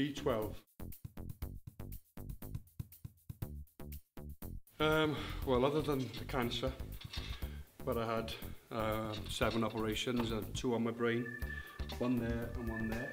B12. Um, well, other than the cancer, but I had uh, seven operations and two on my brain, one there and one there,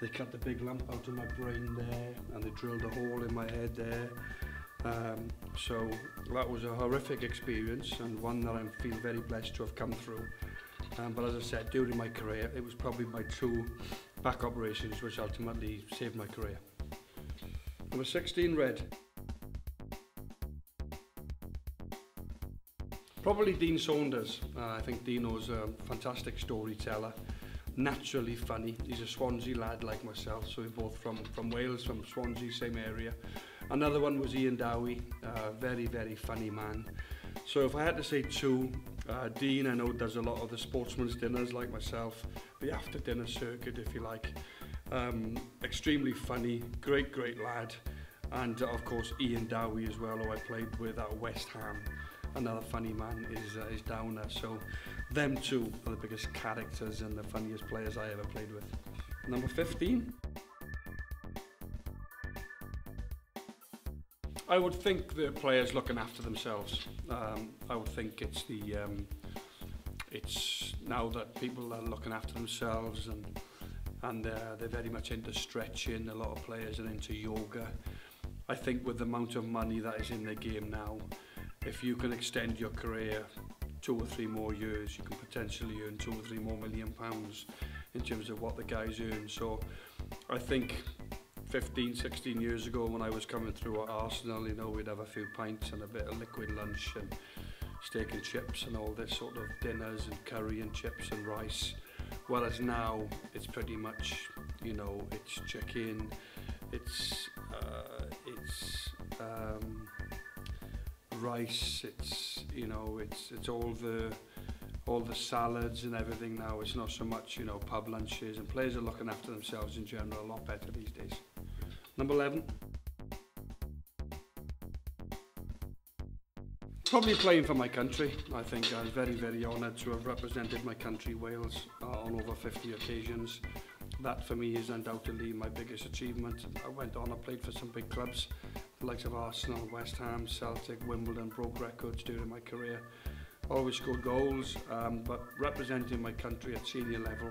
they cut the big lump out of my brain there and they drilled a hole in my head there. Um, so that was a horrific experience and one that I feel very blessed to have come through. Um, but as I said, during my career, it was probably my two back operations which ultimately saved my career. number 16 red. Probably Dean Saunders. Uh, I think Dino's a fantastic storyteller, naturally funny. He's a Swansea lad like myself, so we're both from, from Wales, from Swansea, same area. Another one was Ian Dowie, uh, very, very funny man. So if I had to say two, uh, Dean I know does a lot of the sportsman's dinners like myself, the after dinner circuit if you like. Um, extremely funny, great, great lad. And uh, of course, Ian Dowie as well, who I played with at West Ham. Another funny man is, uh, is Downer. So them two are the biggest characters and the funniest players I ever played with. Number 15. I would think the players looking after themselves. Um, I would think it's the um, it's now that people are looking after themselves and and uh, they're very much into stretching. A lot of players are into yoga. I think with the amount of money that is in the game now, if you can extend your career two or three more years, you can potentially earn two or three more million pounds in terms of what the guys earn. So I think 15, 16 years ago when I was coming through at Arsenal, you know, we'd have a few pints and a bit of liquid lunch and steak and chips and all this sort of dinners and curry and chips and rice. Whereas now, it's pretty much, you know, it's check-in, it's, uh, it's um, rice, it's, you know, it's, it's all the, all the salads and everything now. It's not so much, you know, pub lunches and players are looking after themselves in general a lot better these days. Number 11. Probably playing for my country. I think I'm very, very honoured to have represented my country, Wales, uh, on over 50 occasions. That for me is undoubtedly my biggest achievement. I went on and played for some big clubs, the likes of Arsenal, West Ham, Celtic, Wimbledon, broke records during my career. Always scored goals, um, but representing my country at senior level,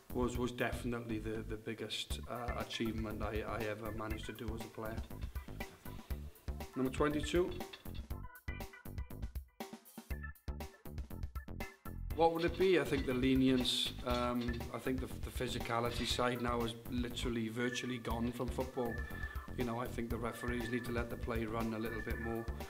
was was definitely the, the biggest uh, achievement I, I ever managed to do as a player. Number 22, what would it be? I think the lenience, um, I think the, the physicality side now is literally virtually gone from football. You know, I think the referees need to let the play run a little bit more.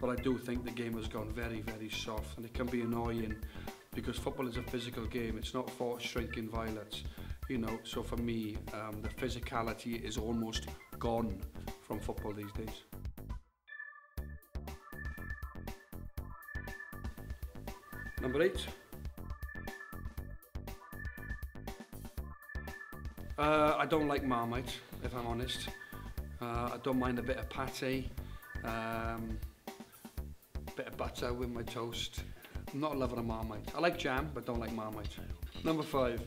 But I do think the game has gone very, very soft and it can be annoying because football is a physical game. It's not for shrinking violets, you know. So for me, um, the physicality is almost gone from football these days. Number eight. Uh, I don't like Marmite, if I'm honest. Uh, I don't mind a bit of patty, um, a bit of butter with my toast. I'm not a lover of Marmite. I like jam, but don't like Marmite. Number five.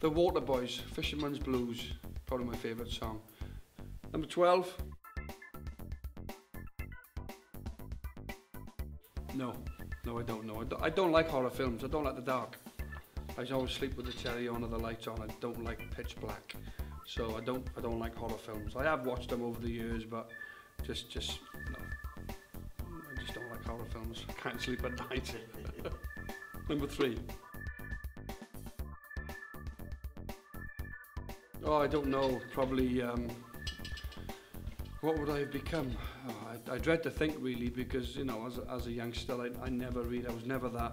The Water Boys, Fisherman's Blues, probably my favourite song. Number 12. No. No, I don't know. I don't, I don't like horror films. I don't like the dark. I always sleep with the telly on or the lights on. I don't like pitch black. So I don't I don't like horror films. I have watched them over the years, but just just no. I just don't like horror films. I can't sleep at night. Number three. Oh, I don't know. Probably. Um, What would I have become? Oh, I, I dread to think really because, you know, as, as a youngster, I, I never read. I was never that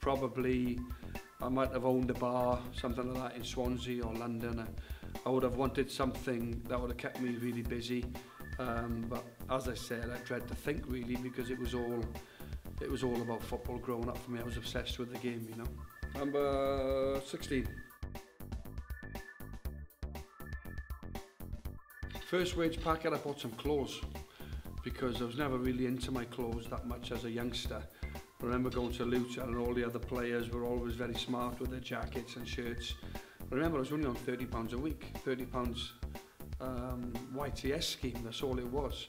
probably I might have owned a bar, something like that in Swansea or London. I, I would have wanted something that would have kept me really busy. Um, but as I said, I dread to think really because it was all it was all about football growing up for me. I was obsessed with the game, you know. Number 16. First wage packet, I bought some clothes because I was never really into my clothes that much as a youngster. I remember going to Luton and all the other players were always very smart with their jackets and shirts. I remember I was only on £30 a week, £30 um, YTS scheme, that's all it was.